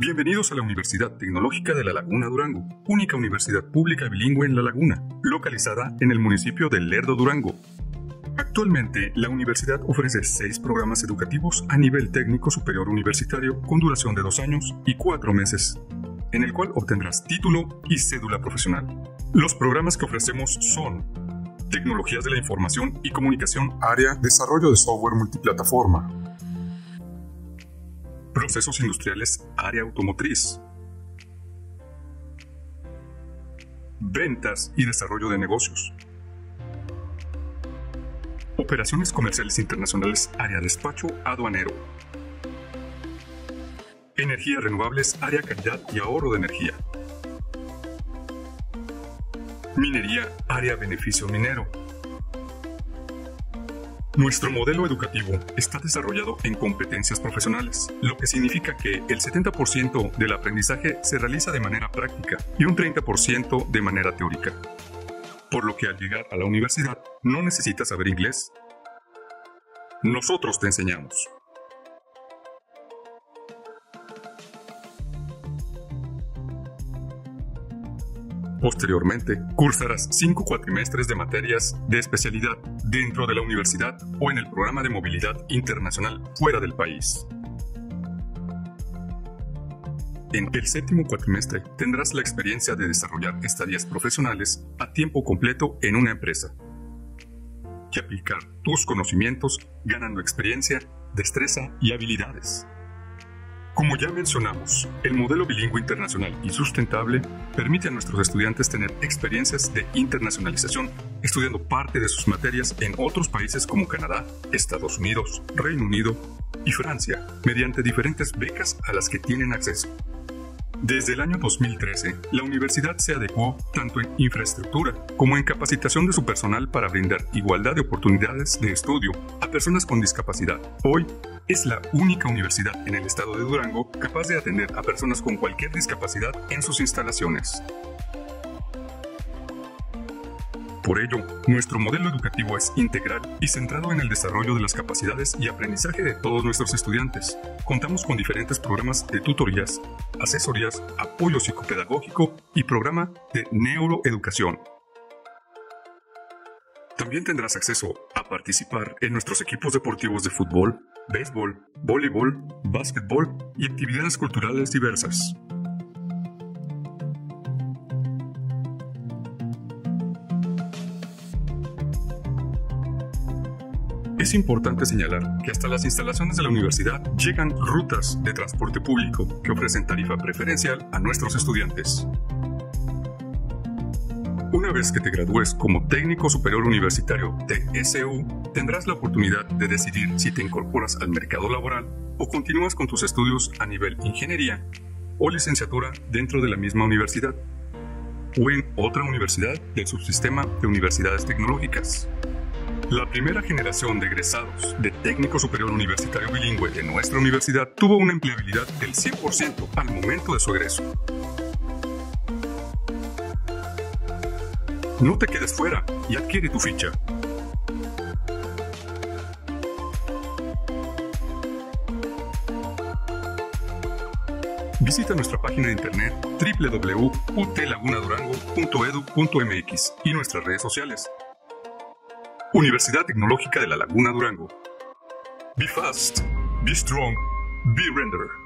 Bienvenidos a la Universidad Tecnológica de La Laguna Durango, única universidad pública bilingüe en La Laguna, localizada en el municipio de Lerdo Durango. Actualmente, la universidad ofrece seis programas educativos a nivel técnico superior universitario con duración de dos años y cuatro meses, en el cual obtendrás título y cédula profesional. Los programas que ofrecemos son Tecnologías de la Información y Comunicación, área Desarrollo de software multiplataforma, Procesos industriales, área automotriz. Ventas y desarrollo de negocios. Operaciones comerciales internacionales, área despacho aduanero. Energías renovables, área calidad y ahorro de energía. Minería, área beneficio minero. Nuestro modelo educativo está desarrollado en competencias profesionales, lo que significa que el 70% del aprendizaje se realiza de manera práctica y un 30% de manera teórica. Por lo que al llegar a la universidad no necesitas saber inglés. Nosotros te enseñamos. Posteriormente, cursarás cinco cuatrimestres de materias de especialidad dentro de la universidad o en el programa de movilidad internacional fuera del país. En el séptimo cuatrimestre tendrás la experiencia de desarrollar estadías profesionales a tiempo completo en una empresa y aplicar tus conocimientos ganando experiencia, destreza y habilidades. Como ya mencionamos, el modelo bilingüe internacional y sustentable permite a nuestros estudiantes tener experiencias de internacionalización, estudiando parte de sus materias en otros países como Canadá, Estados Unidos, Reino Unido y Francia, mediante diferentes becas a las que tienen acceso. Desde el año 2013, la universidad se adecuó tanto en infraestructura como en capacitación de su personal para brindar igualdad de oportunidades de estudio a personas con discapacidad. Hoy, es la única universidad en el estado de Durango capaz de atender a personas con cualquier discapacidad en sus instalaciones. Por ello, nuestro modelo educativo es integral y centrado en el desarrollo de las capacidades y aprendizaje de todos nuestros estudiantes. Contamos con diferentes programas de tutorías, asesorías, apoyo psicopedagógico y programa de neuroeducación. También tendrás acceso a participar en nuestros equipos deportivos de fútbol, béisbol, voleibol, básquetbol y actividades culturales diversas. Es importante señalar que hasta las instalaciones de la universidad llegan rutas de transporte público que ofrecen tarifa preferencial a nuestros estudiantes. Una vez que te gradúes como técnico superior universitario TSU, tendrás la oportunidad de decidir si te incorporas al mercado laboral o continúas con tus estudios a nivel ingeniería o licenciatura dentro de la misma universidad o en otra universidad del subsistema de universidades tecnológicas. La primera generación de egresados de técnico superior universitario bilingüe de nuestra universidad tuvo una empleabilidad del 100% al momento de su egreso. No te quedes fuera y adquiere tu ficha. Visita nuestra página de internet www.utlagunadurango.edu.mx y nuestras redes sociales Universidad Tecnológica de la Laguna Durango. Be fast, be strong, be render.